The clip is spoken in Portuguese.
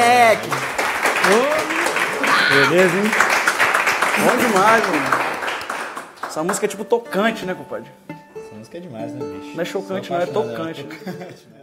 Moleque! Beleza, hein? Bom demais, mano. Essa música é tipo tocante, né, compadre? Essa música é demais, né, bicho? Não é chocante, Sou não, é tocante. tocante, né?